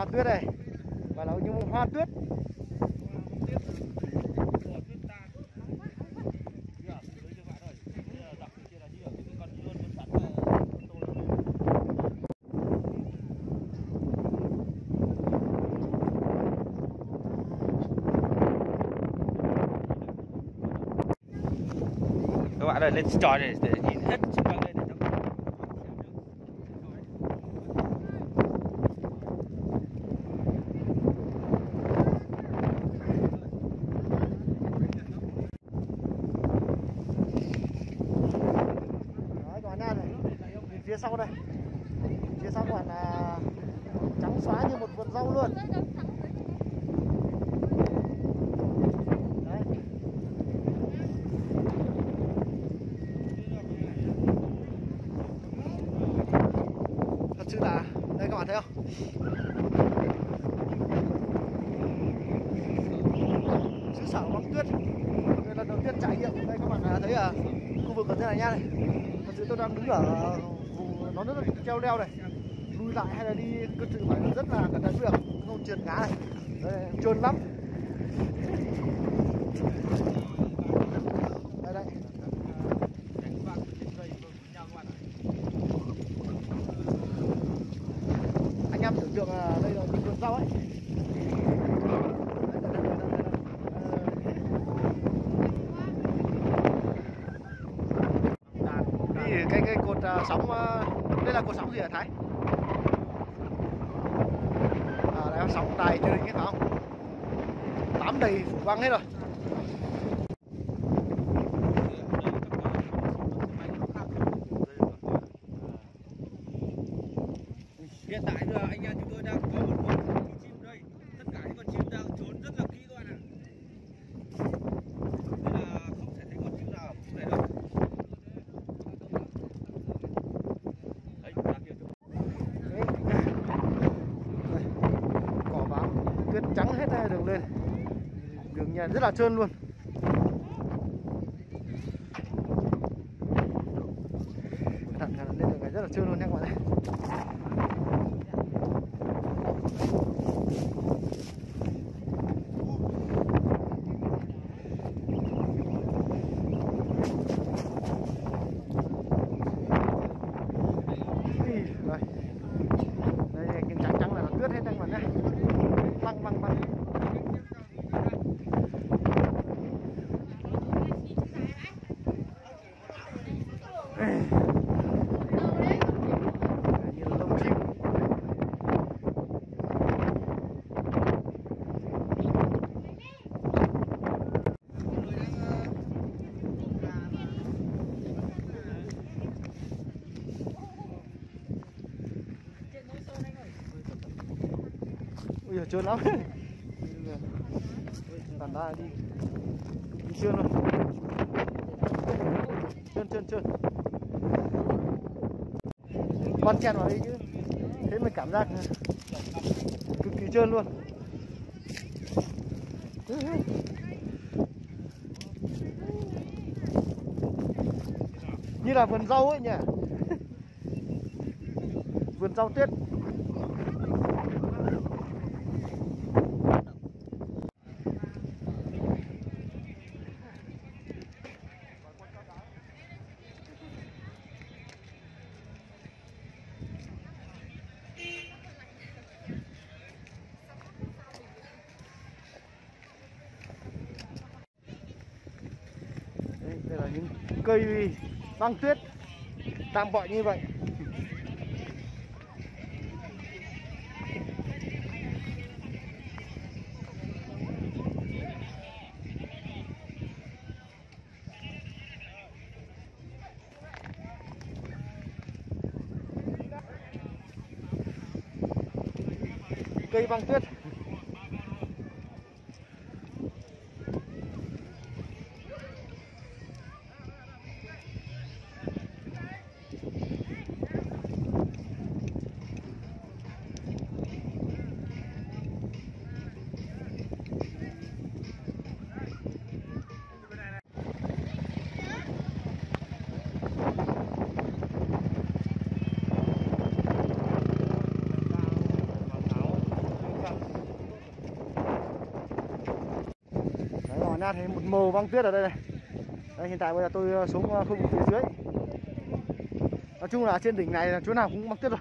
hoa tuyết này và là những hoa tuyết. Các bạn ơi, lên tròi này để nhìn hết xung quanh đây để cho Đấy, các bạn An này nhìn phía sau đây. Phía sau còn bạn là trắng xóa như một vườn rau luôn. Đấy. thật sự là, đây các bạn thấy không? Xứ sở băng tuyết. Đây lần đầu tiên trải nghiệm. Đây các bạn thấy à khu vực ở thế này nha. Này thật sự tôi đang đứng ở nó rất là treo leo này. Lùi lại hay là đi cơ sự phải rất là cẩn thận được. Không trượt ngã này. Đây, trơn lắm. Đây đây. Anh em tưởng tượng là đây là vườn rau ấy. Ờ. Cái cái cột uh, sóng uh, đây là cột sóng gì hả Thái? À, đây là sóng đài định hết phải không? Tám đầy phủ băng hết rồi. hiện tại giờ anh em chúng tôi đang có một con chim đây tất cả những con chim đang trốn rất là kỹ các bạn ạ nên là không thể thấy con chim nào ở khu này đâu đấy ra kia chỗ Đấy. Đây, Cỏ vàng tuyết trắng hết đường lên. Đường nhà rất là trơn luôn. thẳng thận lên đường này rất là trơn luôn nha các bạn ơi. Ui, đây. Đây cái trắng trắng là nó tuyết hết các bạn nhé. Băng băng băng. Như là lông chim. Ui giời, trơn lắm. tản ra đi. Đi trơn luôn. Trơn trơn trơn. Con chen vào đây chứ. Thế mới cảm giác cực kỳ trơn luôn. Như là vườn rau ấy nhỉ. Vườn rau tuyết. Đây, đây là những cây băng tuyết tạm gọi như vậy. Cây băng tuyết. Nha thấy một màu băng tuyết ở đây này. Đây, hiện tại bây giờ tôi ờ, xuống ờ, khu vực phía dưới. Nói chung là trên đỉnh này là chỗ nào cũng băng tuyết rồi.